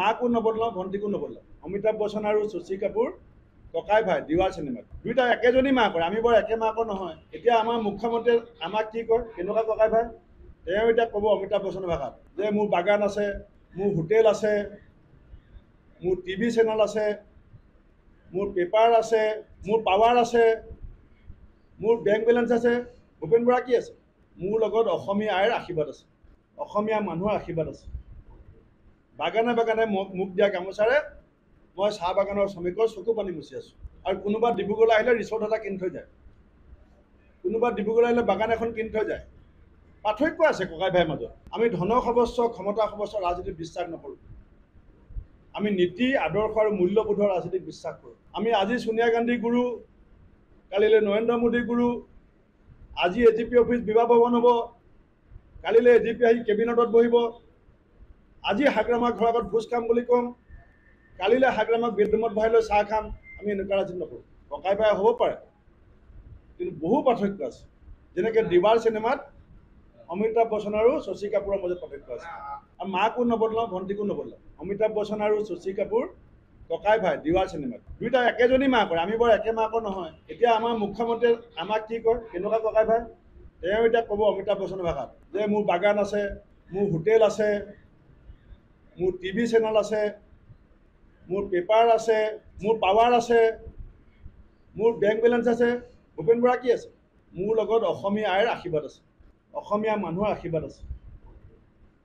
মাকো নবদলাওঁ ভণ্টিকো নবদলাওঁ। অমিতাভ বচ্চন আৰু শশী কাপুৰ ককাই ভাই দিৱাৰ চিনেমাত। দুইটা একেজনী মাকৰ আমি বৰ একে মাকৰ নহয়। এতিয়া আমাৰ মুখ্যমন্ত্ৰীয়ে আমাক কি কয় কেনেকুৱা ককাই ভাই? তেওঁ এতিয়া ক'ব অমিতাভ বচ্চনৰ ভাষাত যে মোৰ বাগান আছে মোৰ হোটেল আছে মোৰ টিভি চেনেল আছে মোৰ পেপাৰ আছে মোৰ পাৱাৰ আছে মোৰ বেংক বেলেঞ্চ আছে। ভূপেন বৰা কি আছে? মোৰ লগত অসমীয়া আইৰ আশীৰ্বাদ আছে। অসমীয়া মানুহৰ আশীৰ্বাদ আছে। বাগানে বাগানে মোক দিয়া গামোচাৰে মই চাহ বাগানৰ শ্ৰমিকৰ চকু পানী মুচি আছোঁ। আৰু কোনোবা ডিব্ৰুগড়লৈ আহিলে ৰিচৰ্ট এটা কিনি থৈ যায়। কোনোবা ডিব্ৰুগড়লৈ আহিলে বাগান এখন কিনি থৈ যায়। পাৰ্থক্য আছে ককাই ভাইৰ মাজত। আমি ধনৰ সৰ্বস্ব ক্ষমতা সৰ্বস্ব ৰাজনীতিত বিশ্বাস নকৰোঁ। আমি নীতি আদৰ্শ আৰু মূল্যবোধৰ ৰাজনীতিক বিশ্বাস কৰোঁ। আমি আজি ছোনিয়া গান্ধী গুৰু কালিলৈ নৰেন্দ্ৰ মোদী গুৰু আজি এ জি পি অফিচ বিবাহ ভৱন হ'ব কালিলৈ এ জি পি আহি কেবিনেটত বহিব। আজি হাগ্ৰামাৰ ঘৰৰ আগত ভোজ খাম বুলি ক'ম। কালিলৈ হাগ্ৰামাক বেডৰুমত ভৰাই লৈ চাহ খাম। আমি এনেকুৱা ৰাজনীতি নকৰোঁ। ককাই ভাই হ'ব পাৰে। কিন্তু বহু পাৰ্থক্য আছে। যেনেকৈ দিৱাৰ চিনেমাত অমিতাভ বচ্চন আৰু শশী কাপুৰৰ মাজত পাৰ্থক্য আছে। আৰু মাকো নবদলাওঁ ভণ্টিকো নবদলাওঁ? অমিতাভ বচ্চন আৰু শশী কাপুৰ ককাই ভাই দিৱাৰ চিনেমাত। দুইটা একেজনী মাকৰ আমি বৰ একে মাকৰ নহয়। এতিয়া আমাৰ মুখ্যমন্ত্ৰীয়ে আমাক কি কয়? কেনেকুৱা ককাই ভাই? তেওঁ এতিয়া ক'ব অমিতাভ বচ্চনৰ ভাষাত যে মোৰ বাগান আছে মোৰ হোটেল আছে মোৰ টিভি চেনেল আছে মোৰ পেপাৰ আছে মোৰ পাৱাৰ আছে মোৰ বেংক বেলেঞ্চ আছে ভূপেন বৰা কি আছে? মোৰ লগত অসমীয়া আইৰ আশীৰ্বাদ আছে অসমীয়া মানুহৰ আশীৰ্বাদ আছে।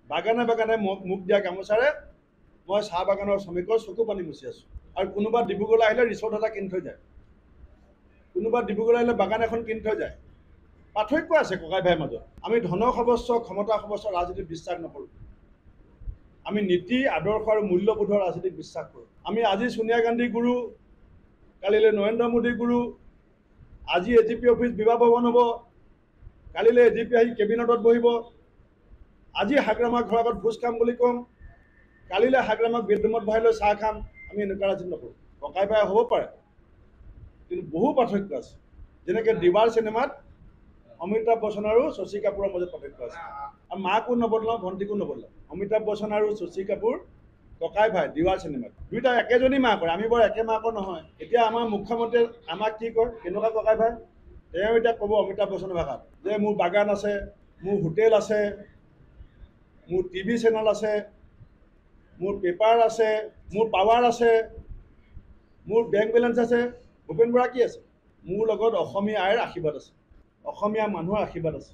বাগানে বাগানে মোক মোক দিয়া গামোচাৰে মই চাহ বাগানৰ শ্ৰমিকৰ চকু পানী মুচি আছোঁ। আৰু কোনোবা ডিব্ৰুগড়লৈ আহিলে ৰিচৰ্ট এটা কিনি থৈ যায়। কোনোবা ডিব্ৰুগড়লৈ আহিলে বাগান এখন কিনি থৈ যায়। পাৰ্থক্য আছে ককাই ভাইৰ মাজত। আমি ধনৰ সৰ্বস্ব ক্ষমতা সৰ্বস্ব ৰাজনীতিত বিশ্বাস নকৰোঁ। আমি নীতি আদৰ্শ আৰু মূল্যবোধৰ ৰাজনীতিক বিশ্বাস কৰোঁ। আমি আজি ছোনিয়া গান্ধী গুৰু কালিলৈ নৰেন্দ্ৰ মোদী গুৰু আজি এ জি পি অফিচ বিবাহ ভৱন হ'ব কালিলৈ এ জি পি আহি কেবিনেটত বহিব আজি হাগ্ৰামাৰ ঘৰৰ আগত ভোজ খাম বুলি ক'ম কালিলৈ হাগ্ৰামাক বেডৰুমত ভৰাই লৈ চাহ খাম আমি এনেকুৱা ৰাজনীতি নকৰোঁ। ককাই ভাই হ'ব পাৰে কিন্তু বহু পাৰ্থক্য আছে। যেনেকৈ দিৱাৰ চিনেমাত অমিতাভ বচ্চন আৰু শশী কাপুৰৰ মাজত পাৰ্থক্য আছে। আৰু মাকো নবদলাওঁ ভণ্টিকো নবদলাওঁ? অমিতাভ বচ্চন আৰু শশী কাপুৰ ককাই ভাই দিৱাৰ চিনেমাত। দুইটা একেজনী মাকৰ আমি বৰ একে মাকৰ নহয়। এতিয়া আমাৰ মুখ্যমন্ত্ৰীয়ে আমাক কি কয় কেনেকুৱা ককাই ভাই? তেওঁ এতিয়া ক'ব অমিতাভ বচ্চনৰ ভাষাত যে মোৰ বাগান আছে মোৰ হোটেল আছে মোৰ টিভি চেনেল আছে মোৰ পেপাৰ আছে মোৰ পাৱাৰ আছে মোৰ বেংক বেলেঞ্চ আছে। ভূপেন বৰা কি আছে? মোৰ লগত অসমীয়া আইৰ আশীৰ্বাদ আছে। অসমীয়া মানুহৰ আশীৰ্বাদ আছে।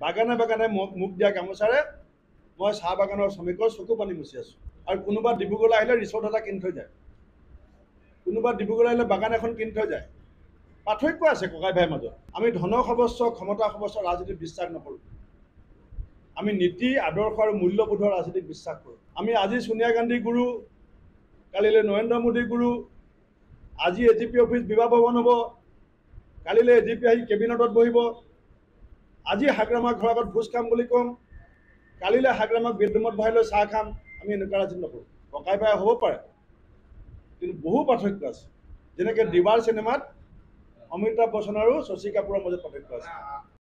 বাগানে বাগানে মোক মোক দিয়া গামোচাৰে মই চাহ বাগানৰ শ্ৰমিকৰ চকু পানী মুচি আছোঁ। আৰু কোনোবা ডিব্ৰুগড়লৈ আহিলে ৰিচৰ্ট এটা কিনি থৈ যায়। কোনোবা ডিব্ৰুগড়লৈ আহিলে বাগান এখন কিনি থৈ যায়। পাৰ্থক্য আছে ককাই ভাইৰ মাজত। আমি ধনৰ সৰ্বস্ব ক্ষমতা সৰ্বস্ব ৰাজনীতিত বিশ্বাস নকৰোঁ। আমি নীতি আদৰ্শ আৰু মূল্যবোধৰ ৰাজনীতিক বিশ্বাস কৰোঁ। আমি আজি ছোনিয়া গান্ধী গুৰু কালিলৈ নৰেন্দ্ৰ মোদী গুৰু আজি এ জি পি অফিচ বিবাহ ভৱন হ'ব কালিলৈ এ জি পি আহি কেবিনেটত বহিব আজি হাগ্ৰামাৰ ঘৰৰ আগত ভোজ খাম বুলি ক'ম কালিলৈ হাগ্ৰামাক বেডৰুমত ভৰাই লৈ চাহ খাম আমি এনেকুৱা ৰাজনীতি নকৰোঁ। ককাই ভাই হ'ব পাৰে কিন্তু বহু পাৰ্থক্য আছে। যেনেকৈ দিৱাৰ চিনেমাত অমিতাভ বচ্চন আৰু শশী কাপুৰৰ মাজত পাৰ্থক্য আছে।